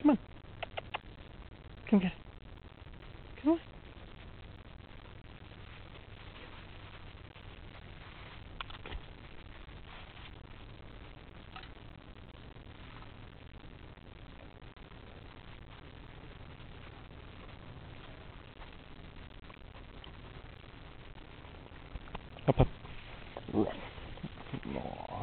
Come on. Come get it. Come on. Up, up. Aw.